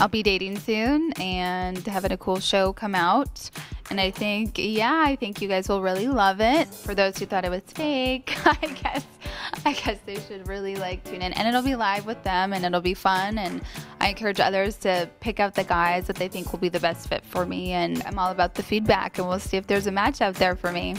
I'll be dating soon and having a cool show come out. And I think, yeah, I think you guys will really love it. For those who thought it was fake, I guess, I guess they should really like tune in. And it'll be live with them, and it'll be fun. And I encourage others to pick out the guys that they think will be the best fit for me. And I'm all about the feedback, and we'll see if there's a match out there for me.